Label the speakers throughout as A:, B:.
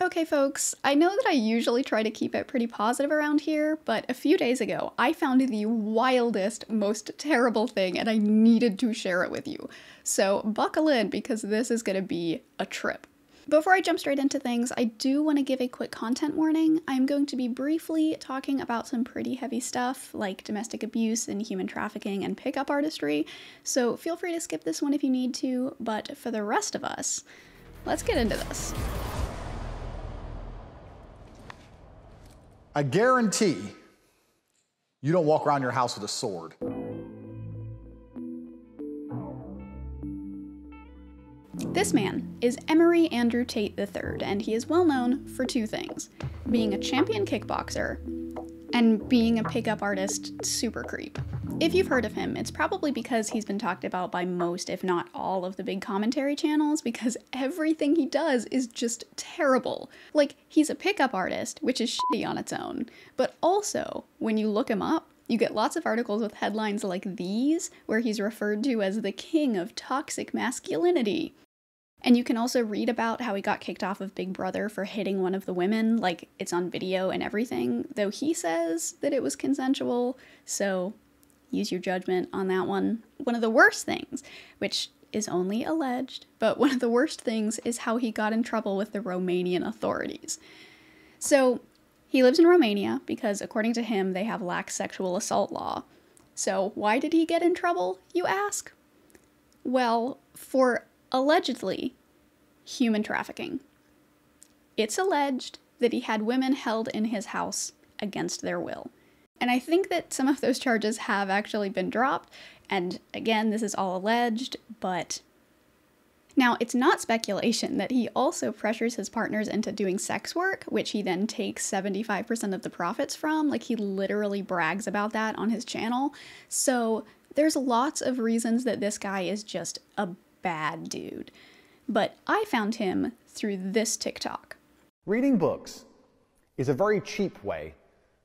A: Okay, folks, I know that I usually try to keep it pretty positive around here, but a few days ago, I found the wildest, most terrible thing, and I needed to share it with you. So buckle in because this is going to be a trip. Before I jump straight into things, I do want to give a quick content warning. I'm going to be briefly talking about some pretty heavy stuff like domestic abuse and human trafficking and pickup artistry, so feel free to skip this one if you need to, but for the rest of us, let's get into this.
B: I guarantee you don't walk around your house with a sword.
A: This man is Emory Andrew Tate III, and he is well known for two things being a champion kickboxer and being a pickup artist super creep. If you've heard of him, it's probably because he's been talked about by most, if not all, of the big commentary channels because everything he does is just terrible. Like, he's a pickup artist, which is shitty on its own, but also, when you look him up, you get lots of articles with headlines like these, where he's referred to as the king of toxic masculinity. And you can also read about how he got kicked off of Big Brother for hitting one of the women, like it's on video and everything, though he says that it was consensual, so use your judgment on that one. One of the worst things, which is only alleged, but one of the worst things is how he got in trouble with the Romanian authorities. So, he lives in Romania because, according to him, they have lax sexual assault law. So, why did he get in trouble, you ask? Well, for allegedly human trafficking. It's alleged that he had women held in his house against their will. And I think that some of those charges have actually been dropped. And again, this is all alleged, but. Now, it's not speculation that he also pressures his partners into doing sex work, which he then takes 75% of the profits from. Like, he literally brags about that on his channel. So, there's lots of reasons that this guy is just a bad dude. But I found him through this TikTok.
C: Reading books is a very cheap way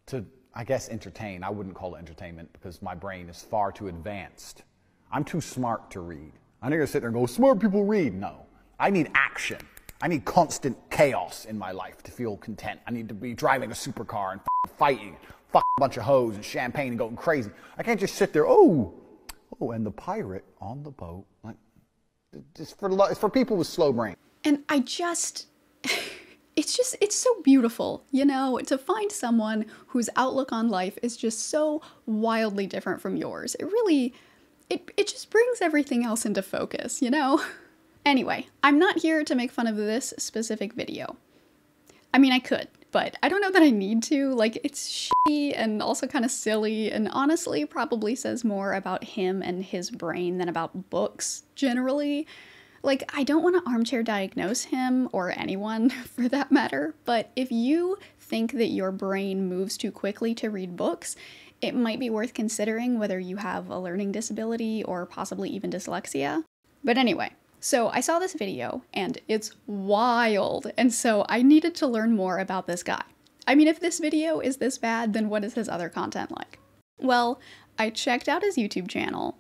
C: to, I guess, entertain. I wouldn't call it entertainment because my brain is far too advanced. I'm too smart to read. I'm not gonna sit there and go, smart people read. No. I need action. I need constant chaos in my life to feel content. I need to be driving a supercar and fighting, a bunch of hoes and champagne and going crazy. I can't just sit there, oh, oh, and the pirate on the boat. Like, it's for it's for people with slow brain.
A: And I just it's just it's so beautiful, you know, to find someone whose outlook on life is just so wildly different from yours. It really it it just brings everything else into focus, you know? Anyway, I'm not here to make fun of this specific video. I mean, I could, but I don't know that I need to. Like, it's shitty and also kind of silly, and honestly, probably says more about him and his brain than about books generally. Like, I don't want to armchair diagnose him or anyone for that matter, but if you think that your brain moves too quickly to read books, it might be worth considering whether you have a learning disability or possibly even dyslexia. But anyway, so I saw this video and it's wild, and so I needed to learn more about this guy. I mean, if this video is this bad, then what is his other content like? Well, I checked out his YouTube channel,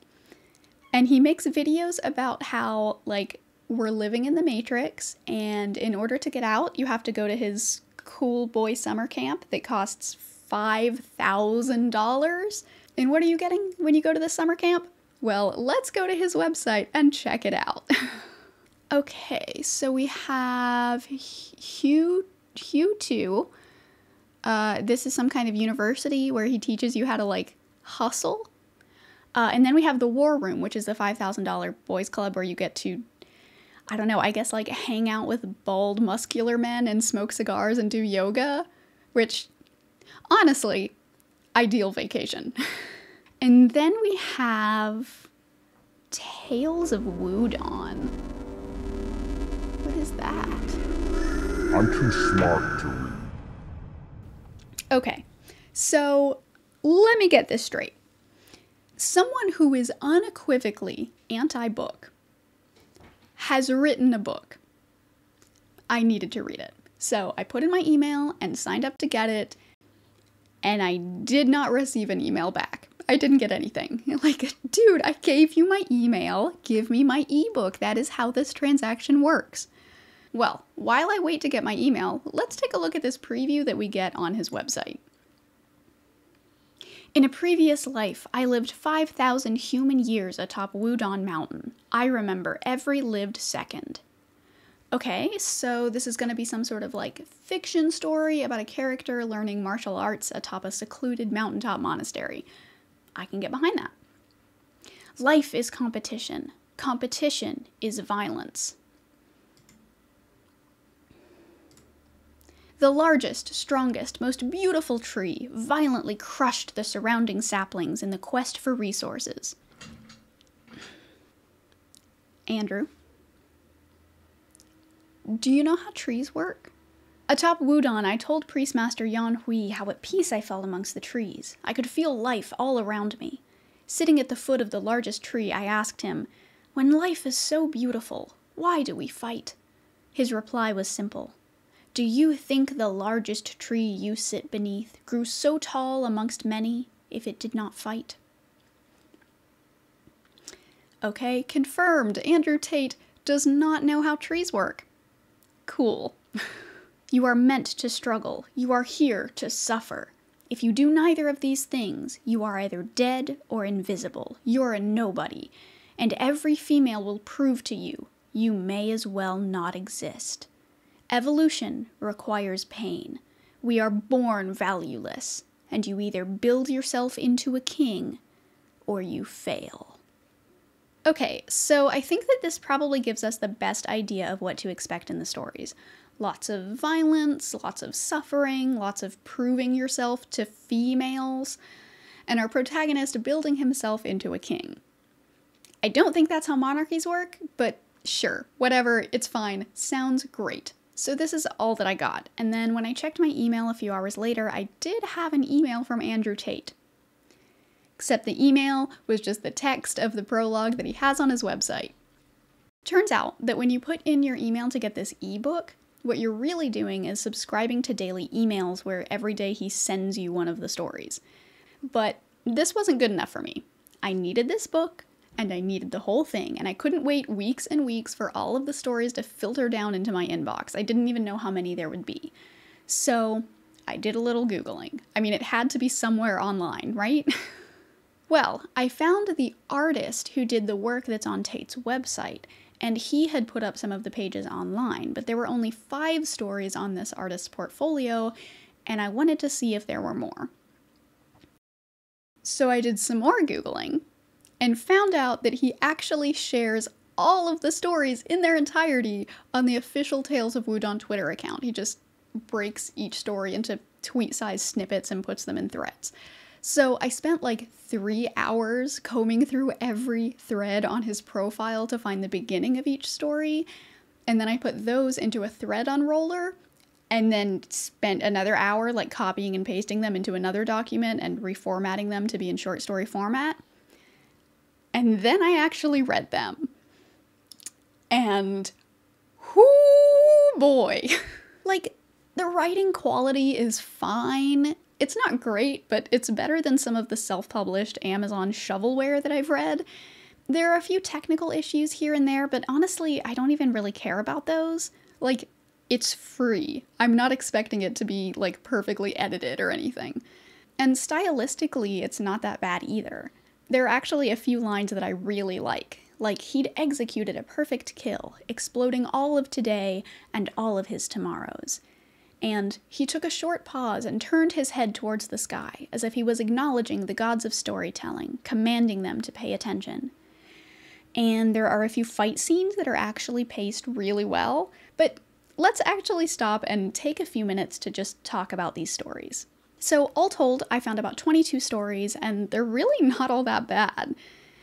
A: and he makes videos about how, like, we're living in the Matrix, and in order to get out, you have to go to his cool boy summer camp that costs $5,000. And what are you getting when you go to the summer camp? Well, let's go to his website and check it out. okay, so we have Hugh Hugh 2. Uh, this is some kind of university where he teaches you how to like hustle. Uh, and then we have the War Room, which is the $5,000 boys club where you get to, I don't know, I guess like hang out with bald, muscular men and smoke cigars and do yoga, which honestly, ideal vacation. And then we have Tales of Wudan. What is that?
D: I'm too smart to read.
A: Okay, so let me get this straight. Someone who is unequivocally anti book has written a book. I needed to read it. So I put in my email and signed up to get it, and I did not receive an email back. I didn't get anything. Like, dude, I gave you my email. Give me my ebook. That is how this transaction works. Well, while I wait to get my email, let's take a look at this preview that we get on his website. In a previous life, I lived 5,000 human years atop Wudan Mountain. I remember every lived second. Okay, so this is going to be some sort of like fiction story about a character learning martial arts atop a secluded mountaintop monastery. I can get behind that. Life is competition. Competition is violence. The largest, strongest, most beautiful tree violently crushed the surrounding saplings in the quest for resources. Andrew, do you know how trees work? Atop Wudan, I told Priestmaster Yan Hui how at peace I felt amongst the trees. I could feel life all around me. Sitting at the foot of the largest tree, I asked him, When life is so beautiful, why do we fight? His reply was simple do you think the largest tree you sit beneath grew so tall amongst many if it did not fight? Okay, confirmed. Andrew Tate does not know how trees work. Cool. you are meant to struggle. You are here to suffer. If you do neither of these things, you are either dead or invisible. You're a nobody. And every female will prove to you you may as well not exist. Evolution requires pain. We are born valueless, and you either build yourself into a king or you fail. Okay, so I think that this probably gives us the best idea of what to expect in the stories. Lots of violence, lots of suffering, lots of proving yourself to females, and our protagonist building himself into a king. I don't think that's how monarchies work, but sure, whatever, it's fine. Sounds great. So this is all that I got. And then when I checked my email a few hours later, I did have an email from Andrew Tate. Except the email was just the text of the prologue that he has on his website. Turns out that when you put in your email to get this ebook, what you're really doing is subscribing to daily emails where every day he sends you one of the stories. But this wasn't good enough for me. I needed this book, and I needed the whole thing, and I couldn't wait weeks and weeks for all of the stories to filter down into my inbox. I didn't even know how many there would be. So I did a little Googling. I mean, it had to be somewhere online, right? well, I found the artist who did the work that's on Tate's website, and he had put up some of the pages online, but there were only five stories on this artist's portfolio, and I wanted to see if there were more. So I did some more Googling and found out that he actually shares all of the stories in their entirety on the official Tales of Wudan Twitter account. He just breaks each story into tweet sized snippets and puts them in threads. So I spent like three hours combing through every thread on his profile to find the beginning of each story. And then I put those into a thread unroller and then spent another hour like copying and pasting them into another document and reformatting them to be in short story format. And then I actually read them. And whoo boy. like the writing quality is fine. It's not great, but it's better than some of the self-published Amazon shovelware that I've read. There are a few technical issues here and there, but honestly, I don't even really care about those. Like it's free. I'm not expecting it to be like perfectly edited or anything. And stylistically, it's not that bad either. There are actually a few lines that I really like, like he'd executed a perfect kill, exploding all of today and all of his tomorrows. And he took a short pause and turned his head towards the sky, as if he was acknowledging the gods of storytelling, commanding them to pay attention. And there are a few fight scenes that are actually paced really well, but let's actually stop and take a few minutes to just talk about these stories. So, all told, I found about 22 stories, and they're really not all that bad.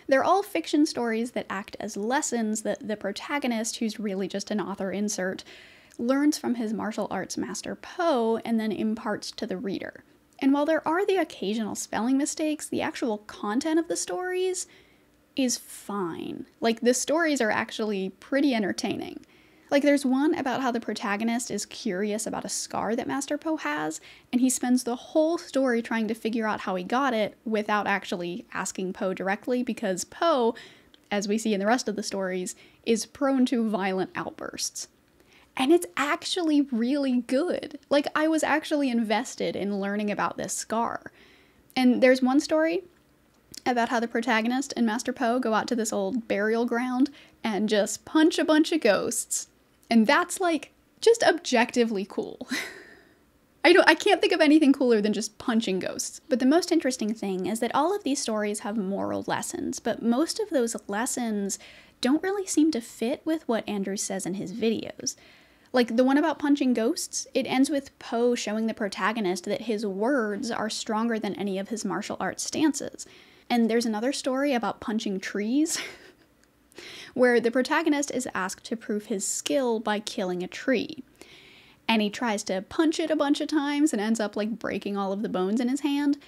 A: They're all fiction stories that act as lessons that the protagonist, who's really just an author insert, learns from his martial arts master Po and then imparts to the reader. And while there are the occasional spelling mistakes, the actual content of the stories is fine. Like, the stories are actually pretty entertaining. Like, there's one about how the protagonist is curious about a scar that Master Po has, and he spends the whole story trying to figure out how he got it without actually asking Po directly because Po, as we see in the rest of the stories, is prone to violent outbursts. And it's actually really good. Like, I was actually invested in learning about this scar. And there's one story about how the protagonist and Master Po go out to this old burial ground and just punch a bunch of ghosts. And that's like just objectively cool. I don't I can't think of anything cooler than just punching ghosts. But the most interesting thing is that all of these stories have moral lessons, but most of those lessons don't really seem to fit with what Andrew says in his videos. Like the one about punching ghosts, it ends with Po showing the protagonist that his words are stronger than any of his martial arts stances. And there's another story about punching trees, where the protagonist is asked to prove his skill by killing a tree. And he tries to punch it a bunch of times and ends up like breaking all of the bones in his hand.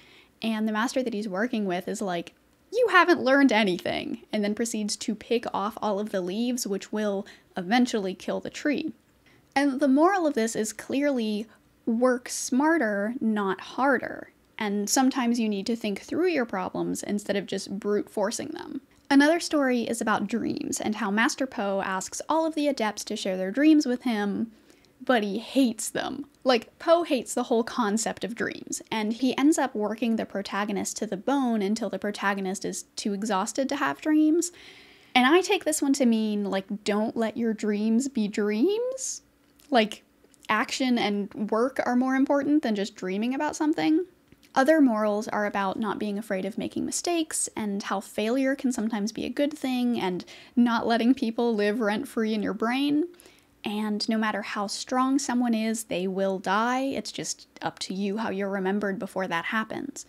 A: And the master that he's working with is like, You haven't learned anything, and then proceeds to pick off all of the leaves, which will eventually kill the tree. And the moral of this is clearly work smarter, not harder. And sometimes you need to think through your problems instead of just brute forcing them. Another story is about dreams and how Master Po asks all of the adepts to share their dreams with him, but he hates them. Like, Po hates the whole concept of dreams, and he ends up working the protagonist to the bone until the protagonist is too exhausted to have dreams. And I take this one to mean, like, don't let your dreams be dreams like action and work are more important than just dreaming about something. Other morals are about not being afraid of making mistakes and how failure can sometimes be a good thing and not letting people live rent free in your brain. And no matter how strong someone is, they will die. It's just up to you how you're remembered before that happens.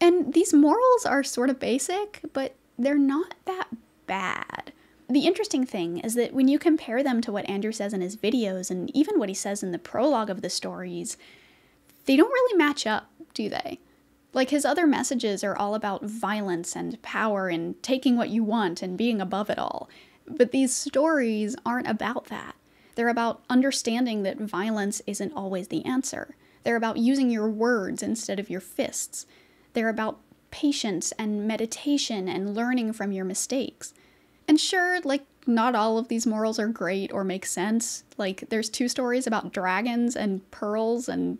A: And these morals are sort of basic, but they're not that bad the interesting thing is that when you compare them to what Andrew says in his videos and even what he says in the prologue of the stories, they don't really match up, do they? Like his other messages are all about violence and power and taking what you want and being above it all. But these stories aren't about that. They're about understanding that violence isn't always the answer. They're about using your words instead of your fists. They're about patience and meditation and learning from your mistakes. And sure, like, not all of these morals are great or make sense. Like, there's two stories about dragons and pearls and,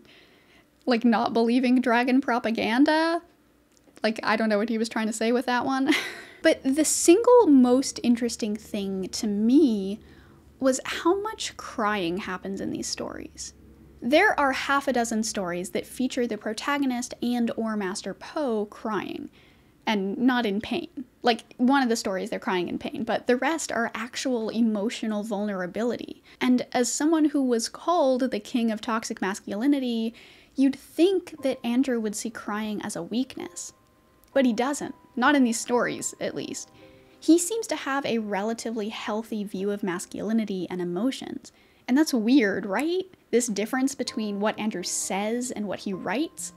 A: like, not believing dragon propaganda. Like, I don't know what he was trying to say with that one. but the single most interesting thing to me was how much crying happens in these stories. There are half a dozen stories that feature the protagonist and or Master Po crying and not in pain. Like one of the stories, they're crying in pain, but the rest are actual emotional vulnerability. And as someone who was called the king of toxic masculinity, you'd think that Andrew would see crying as a weakness. But he doesn't, not in these stories, at least. He seems to have a relatively healthy view of masculinity and emotions. And that's weird, right? This difference between what Andrew says and what he writes.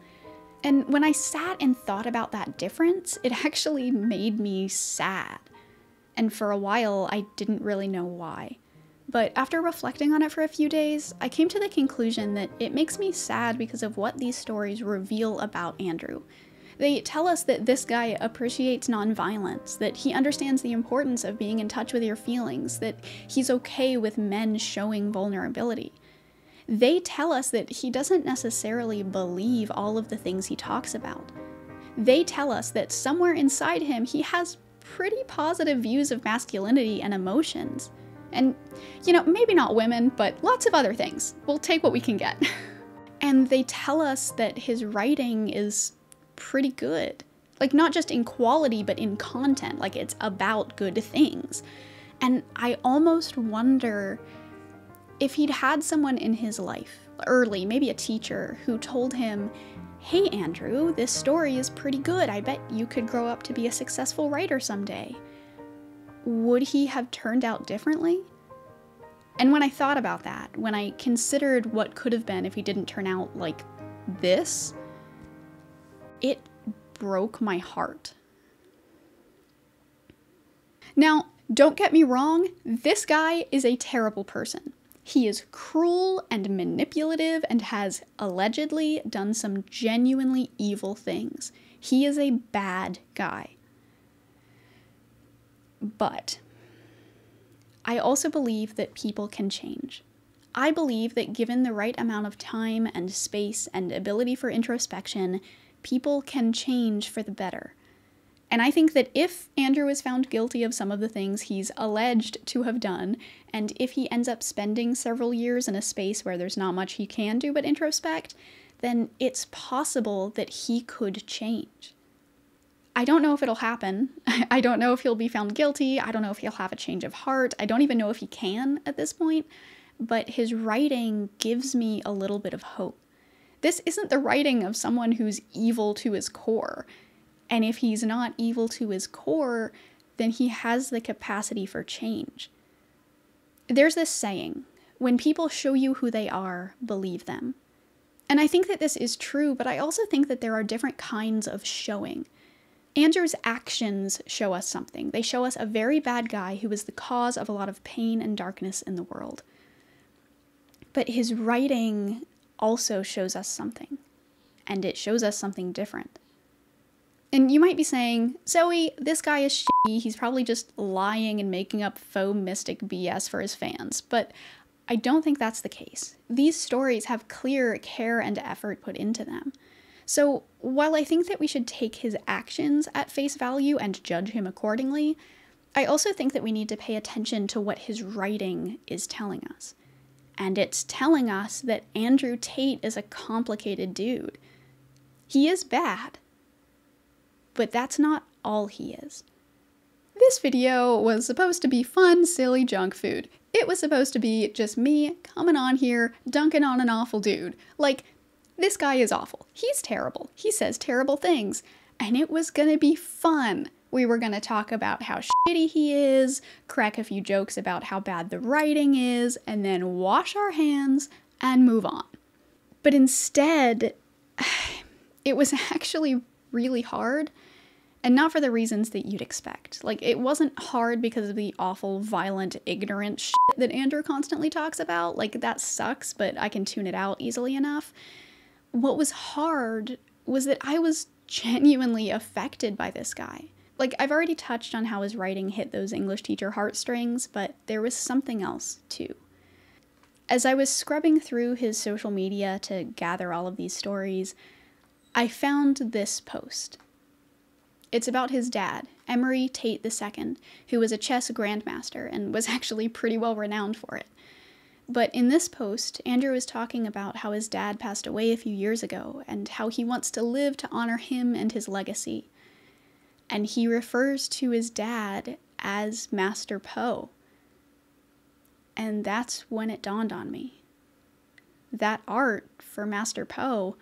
A: And when I sat and thought about that difference, it actually made me sad. And for a while, I didn't really know why. But after reflecting on it for a few days, I came to the conclusion that it makes me sad because of what these stories reveal about Andrew. They tell us that this guy appreciates nonviolence, that he understands the importance of being in touch with your feelings, that he's okay with men showing vulnerability they tell us that he doesn't necessarily believe all of the things he talks about. They tell us that somewhere inside him he has pretty positive views of masculinity and emotions. And, you know, maybe not women, but lots of other things. We'll take what we can get. and they tell us that his writing is pretty good. Like, not just in quality, but in content. Like, it's about good things. And I almost wonder if he'd had someone in his life, early, maybe a teacher, who told him, Hey, Andrew, this story is pretty good. I bet you could grow up to be a successful writer someday. Would he have turned out differently? And when I thought about that, when I considered what could have been if he didn't turn out like this, it broke my heart. Now, don't get me wrong, this guy is a terrible person. He is cruel and manipulative and has allegedly done some genuinely evil things. He is a bad guy. But I also believe that people can change. I believe that given the right amount of time and space and ability for introspection, people can change for the better. And I think that if Andrew is found guilty of some of the things he's alleged to have done, and if he ends up spending several years in a space where there's not much he can do but introspect, then it's possible that he could change. I don't know if it'll happen. I don't know if he'll be found guilty. I don't know if he'll have a change of heart. I don't even know if he can at this point. But his writing gives me a little bit of hope. This isn't the writing of someone who's evil to his core. And if he's not evil to his core, then he has the capacity for change. There's this saying when people show you who they are, believe them. And I think that this is true, but I also think that there are different kinds of showing. Andrew's actions show us something. They show us a very bad guy who is the cause of a lot of pain and darkness in the world. But his writing also shows us something, and it shows us something different. And you might be saying, Zoe, this guy is shitty. He's probably just lying and making up faux mystic BS for his fans. But I don't think that's the case. These stories have clear care and effort put into them. So while I think that we should take his actions at face value and judge him accordingly, I also think that we need to pay attention to what his writing is telling us. And it's telling us that Andrew Tate is a complicated dude. He is bad, but that's not all he is. This video was supposed to be fun, silly junk food. It was supposed to be just me coming on here, dunking on an awful dude. Like, this guy is awful. He's terrible. He says terrible things. And it was gonna be fun. We were gonna talk about how shitty he is, crack a few jokes about how bad the writing is, and then wash our hands and move on. But instead, it was actually really hard and not for the reasons that you'd expect. Like, it wasn't hard because of the awful, violent, ignorant shit that Andrew constantly talks about. Like, that sucks, but I can tune it out easily enough. What was hard was that I was genuinely affected by this guy. Like, I've already touched on how his writing hit those English teacher heartstrings, but there was something else, too. As I was scrubbing through his social media to gather all of these stories, I found this post. It's about his dad, Emory Tate II, who was a chess grandmaster and was actually pretty well renowned for it. But in this post, Andrew is talking about how his dad passed away a few years ago and how he wants to live to honor him and his legacy. And he refers to his dad as Master Po. And that's when it dawned on me. That art for Master Po.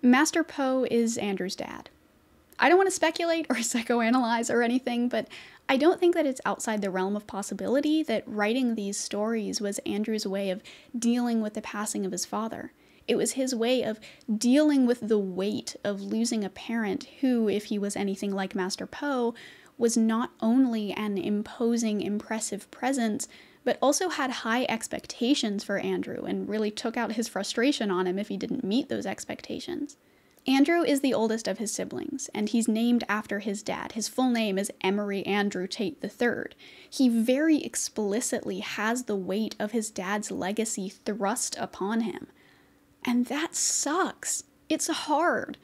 A: Master Po is Andrew's dad. I don't want to speculate or psychoanalyze or anything, but I don't think that it's outside the realm of possibility that writing these stories was Andrew's way of dealing with the passing of his father. It was his way of dealing with the weight of losing a parent who, if he was anything like Master Po, was not only an imposing, impressive presence, but also had high expectations for Andrew and really took out his frustration on him if he didn't meet those expectations. Andrew is the oldest of his siblings, and he's named after his dad. His full name is Emory Andrew Tate III. He very explicitly has the weight of his dad's legacy thrust upon him. And that sucks. It's hard.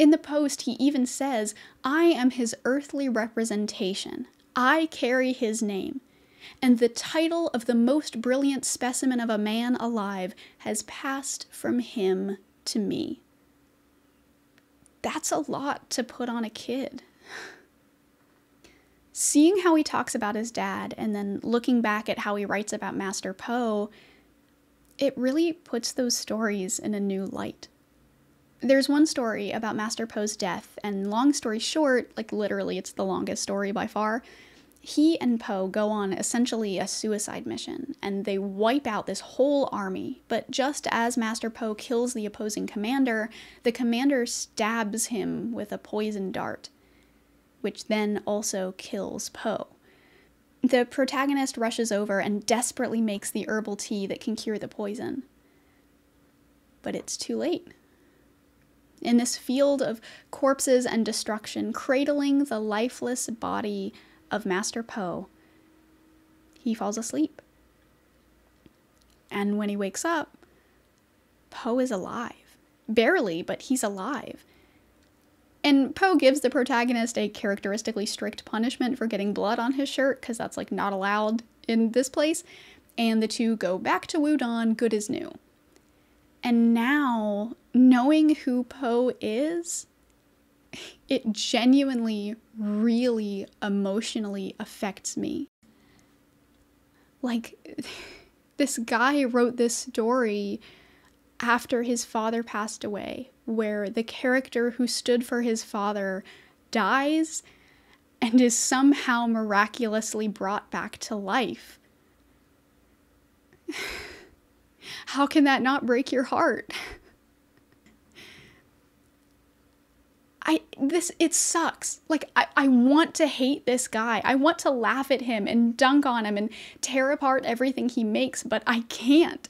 A: In the post, he even says, I am his earthly representation. I carry his name and the title of the most brilliant specimen of a man alive has passed from him to me. That's a lot to put on a kid. Seeing how he talks about his dad and then looking back at how he writes about Master Po, it really puts those stories in a new light. There's one story about Master Po's death, and long story short, like literally it's the longest story by far, he and Po go on essentially a suicide mission, and they wipe out this whole army. But just as Master Po kills the opposing commander, the commander stabs him with a poison dart, which then also kills Po. The protagonist rushes over and desperately makes the herbal tea that can cure the poison. But it's too late. In this field of corpses and destruction, cradling the lifeless body of Master Po, he falls asleep. And when he wakes up, Po is alive. Barely, but he's alive. And Po gives the protagonist a characteristically strict punishment for getting blood on his shirt, because that's like not allowed in this place. And the two go back to Wudan, good as new. And now, knowing who Po is, it genuinely, really emotionally affects me. Like, this guy wrote this story after his father passed away, where the character who stood for his father dies and is somehow miraculously brought back to life. How can that not break your heart? I this it sucks. Like I, I want to hate this guy. I want to laugh at him and dunk on him and tear apart everything he makes, but I can't.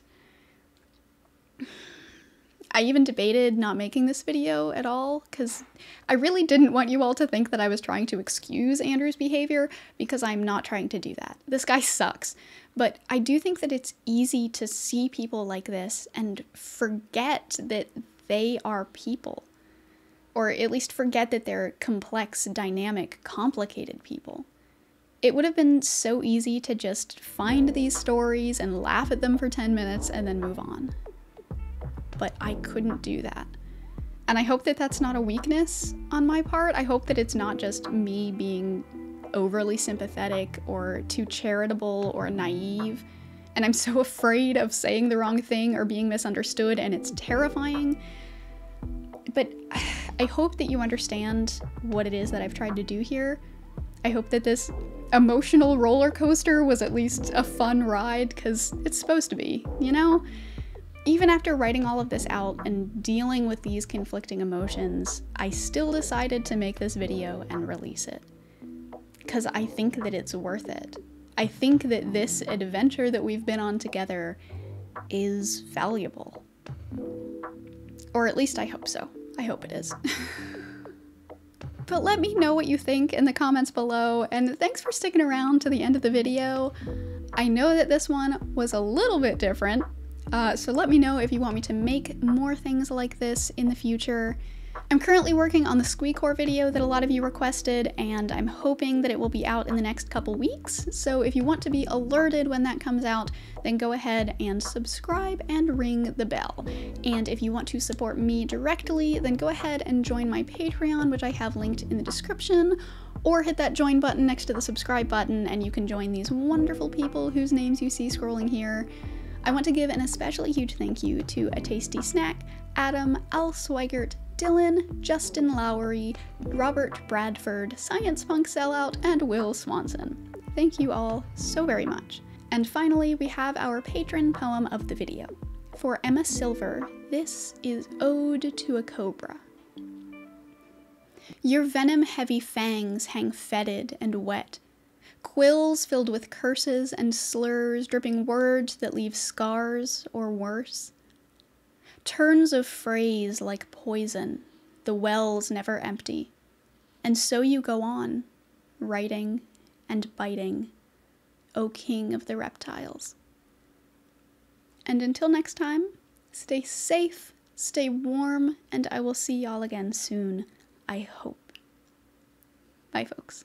A: I even debated not making this video at all because I really didn't want you all to think that I was trying to excuse Andrew's behavior because I'm not trying to do that. This guy sucks. But I do think that it's easy to see people like this and forget that they are people or at least forget that they're complex, dynamic, complicated people. It would have been so easy to just find these stories and laugh at them for 10 minutes and then move on. But I couldn't do that. And I hope that that's not a weakness on my part. I hope that it's not just me being overly sympathetic or too charitable or naive. And I'm so afraid of saying the wrong thing or being misunderstood, and it's terrifying. But I hope that you understand what it is that I've tried to do here. I hope that this emotional roller coaster was at least a fun ride, because it's supposed to be, you know? Even after writing all of this out and dealing with these conflicting emotions, I still decided to make this video and release it. Because I think that it's worth it. I think that this adventure that we've been on together is valuable. Or at least I hope so. I hope it is. but let me know what you think in the comments below, and thanks for sticking around to the end of the video. I know that this one was a little bit different, uh, so let me know if you want me to make more things like this in the future. I'm currently working on the Squeakcore video that a lot of you requested, and I'm hoping that it will be out in the next couple weeks, so if you want to be alerted when that comes out, then go ahead and subscribe and ring the bell. And if you want to support me directly, then go ahead and join my Patreon, which I have linked in the description, or hit that join button next to the subscribe button, and you can join these wonderful people whose names you see scrolling here. I want to give an especially huge thank you to A Tasty Snack, Adam, Al Swigert, Dylan, Justin Lowry, Robert Bradford, Science Punk Sellout, and Will Swanson. Thank you all so very much. And finally, we have our patron poem of the video. For Emma Silver, this is Ode to a Cobra. Your venom heavy fangs hang fetid and wet, quills filled with curses and slurs, dripping words that leave scars or worse. Turns of phrase like poison, the wells never empty. And so you go on, writing and biting, O king of the reptiles. And until next time, stay safe, stay warm, and I will see y'all again soon, I hope. Bye, folks.